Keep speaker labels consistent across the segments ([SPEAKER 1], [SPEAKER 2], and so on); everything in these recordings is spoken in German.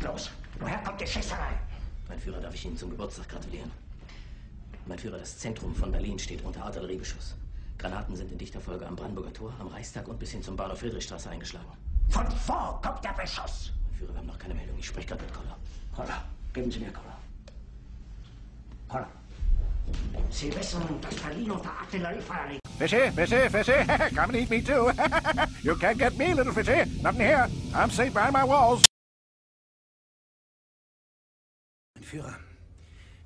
[SPEAKER 1] ist los? Woher kommt die Schießerei?
[SPEAKER 2] Mein Führer, darf ich Ihnen zum Geburtstag gratulieren? Mein Führer, das Zentrum von Berlin steht unter Artilleriebeschuss. Granaten sind in dichter Folge am Brandenburger Tor, am Reichstag und bis hin zum Bahnhof Friedrichstraße eingeschlagen.
[SPEAKER 1] Von wo kommt der Beschuss?
[SPEAKER 2] Mein Führer, wir haben noch keine Meldung. Ich spreche gerade mit Koller.
[SPEAKER 1] Koller, geben Sie mir Koller. Koller. Sie wissen, dass Berlin unter Artilleriefeuer liegt.
[SPEAKER 3] Fishy, fishy, fishy. Come and eat me too. you can't get me, little fishy. Nothing here. I'm safe behind my walls.
[SPEAKER 4] Mein Führer,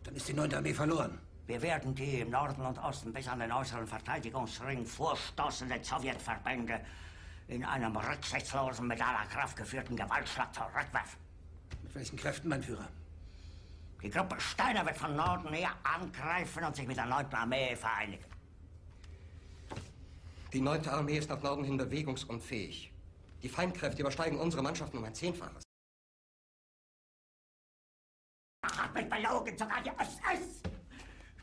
[SPEAKER 4] dann ist die 9. Armee verloren.
[SPEAKER 1] Wir werden die im Norden und Osten bis an den äußeren Verteidigungsring vorstoßenden Sowjetverbände in einem rücksichtslosen, mit aller Kraft geführten Gewaltschlag zurückwerfen.
[SPEAKER 4] Mit welchen Kräften, mein Führer?
[SPEAKER 1] Die Gruppe Steiner wird von Norden her angreifen und sich mit der 9. Armee vereinigen.
[SPEAKER 5] Die 9. Armee ist nach Norden hin bewegungsunfähig. Die Feindkräfte übersteigen unsere Mannschaften um ein Zehnfaches.
[SPEAKER 1] Mich belogen, sogar die SS!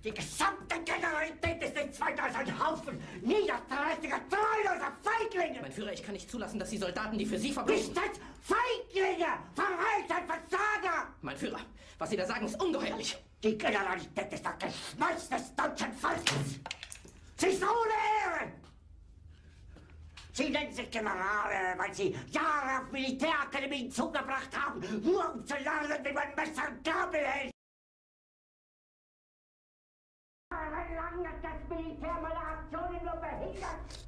[SPEAKER 1] Die gesamte Generalität ist nichts weiter als ein Haufen niederträchtiger, treuloser Feiglinge!
[SPEAKER 2] Mein Führer, ich kann nicht zulassen, dass die Soldaten, die für Sie verbringen...
[SPEAKER 1] Nicht als Feiglinge! Verreiter, Versager!
[SPEAKER 2] Mein Führer, was Sie da sagen, ist ungeheuerlich.
[SPEAKER 1] Die Generalität ist das Geschmeiß des deutschen Volkes! Sie ist ohne Ehre! Sie nennen sich Generale, weil Sie Jahre auf Militärakademien zugebracht haben, nur um zu lernen, wie man Messer und Gabel hält. Jahrelang hat das Militär meine Aktionen nur behindert.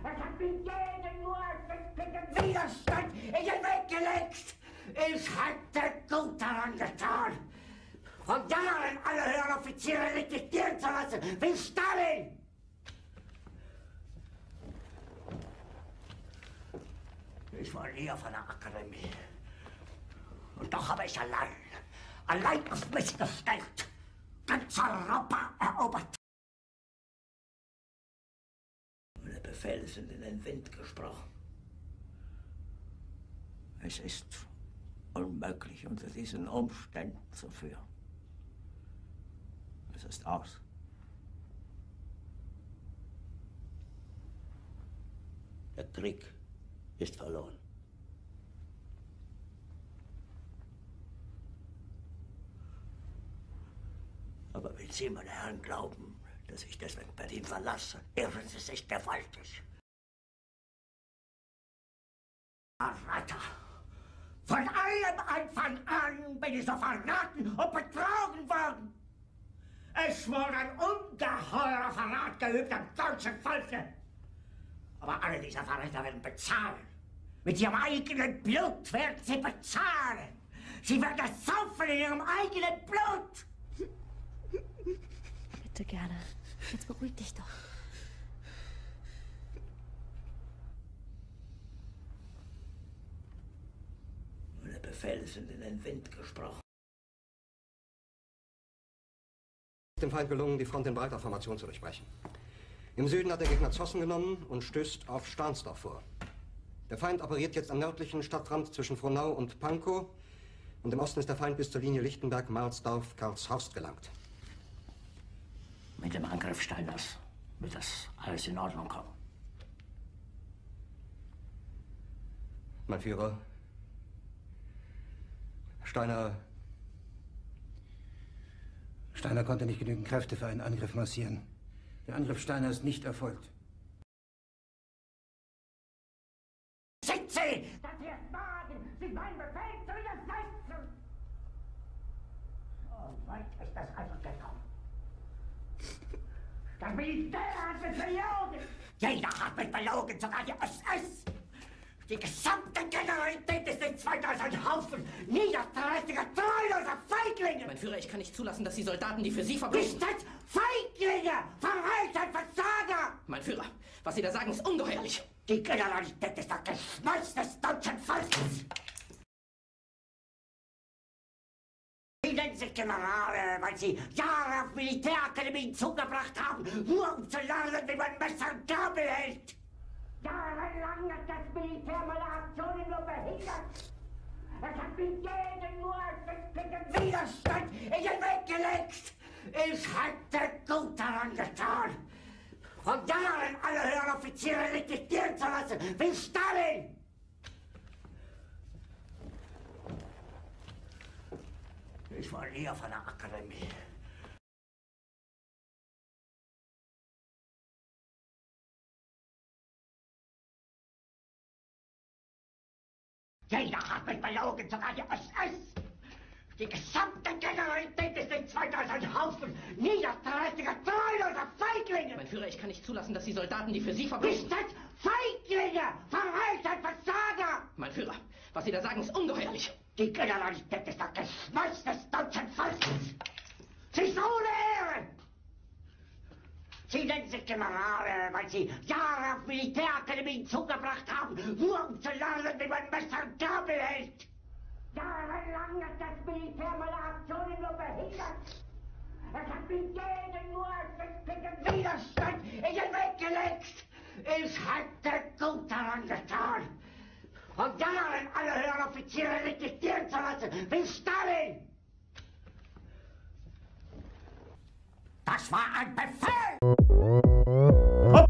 [SPEAKER 1] Es hat mir jeden nur ersichtlichen Widerstand in den Weg gelegt. Ich hätte gut daran getan, von Jahren alle höheren Offiziere liquidieren zu lassen, wie Stalin. Ich war nie auf einer Akademie. Und doch habe ich allein, allein auf mich gestellt, ganz Europa erobert. Meine Befehle sind in den Wind gesprochen. Es ist unmöglich, unter diesen Umständen zu führen. Es ist aus. Der Krieg ist verloren. Aber wenn Sie, meine Herren, glauben, dass ich deswegen Berlin verlasse, irren Sie sich gewaltig. Verräter! Von allem Anfang an bin ich so verraten und betrogen worden. Es wurde ein ungeheurer Verrat geübt am deutschen Volke. Aber alle diese Verräter werden bezahlen. Mit ihrem eigenen Blut werden sie bezahlen. Sie werden saufen in ihrem eigenen Blut.
[SPEAKER 6] Bitte gerne. Jetzt beruhig dich doch.
[SPEAKER 1] Meine Befehle sind in den Wind gesprochen.
[SPEAKER 5] dem Feind gelungen, die Front in breiter Formation zu durchbrechen. Im Süden hat der Gegner Zossen genommen und stößt auf Stahnsdorf vor. Der Feind operiert jetzt am nördlichen Stadtrand zwischen Frohnau und Pankow und im Osten ist der Feind bis zur Linie Lichtenberg-Marsdorf-Karlshorst gelangt.
[SPEAKER 1] Mit dem Angriff Steiners wird das alles in Ordnung kommen.
[SPEAKER 5] Mein Führer, Steiner
[SPEAKER 4] Steiner konnte nicht genügend Kräfte für einen Angriff massieren. Der Angriff Steiner ist nicht erfolgt.
[SPEAKER 1] Sind Sie, dass Sie es wagen, sich meinen Befehl zu widersetzen? So weit ist das also gekommen. Das Militär hat mich belogen. Jeder hat mich belogen, sogar die SS. Die gesamte Generalität ist nichts weiter als ein Haufen niederträchtiger, treuloser Feiglinge.
[SPEAKER 2] Mein Führer, ich kann nicht zulassen, dass die Soldaten, die für Sie verbringen...
[SPEAKER 1] Nicht als Feiglinge, Verreiter, Versager.
[SPEAKER 2] Mein Führer, was Sie da sagen, ist ungeheuerlich.
[SPEAKER 1] Die Generalität ist das Geschmeiß des deutschen Volkes. Sich Generale, weil Sie Jahre auf Militärakademien zugebracht haben, nur um zu lernen, wie man Messer und Gabel hält. Jahrelang hat das Militär meine Aktionen nur behindert. Es hat mir jeden nur ersichtlichen Widerstand in den Weg gelegt. Ich hätte gut daran getan, von Jahren alle höheren Offiziere liquidieren zu lassen, wie Stalin. Ich war eher von der Akademie. Jeder hat mich belogen, sogar die SS. Die gesamte Generalität ist nichts weiter als ein Haufen niederträchtiger, treuloser Feiglinge.
[SPEAKER 2] Mein Führer, ich kann nicht zulassen, dass die Soldaten, die für Sie verbringen...
[SPEAKER 1] Ist das Feiglinge, Verreiter, Versager?
[SPEAKER 2] Mein Führer, was Sie da sagen, ist ungeheuerlich.
[SPEAKER 1] Die Generalität ist das Geschmeiß Volkes. Sie ist ohne Ehre. Sie nennen sich Generale, weil Sie Jahre auf Militärakademien zugebracht haben, nur um zu lernen, wie man Messer und Gabel hält. Jahrelang hat das Militär meine Aktionen nur behindert. Es hat mir jeden nur ersichtlichen Widerstand in den Weg gelegt. Ich hätte gut daran getan, und Jahren alle höheren Offiziere registrieren zu lassen, wie Stalin. Maar ik ben ein Op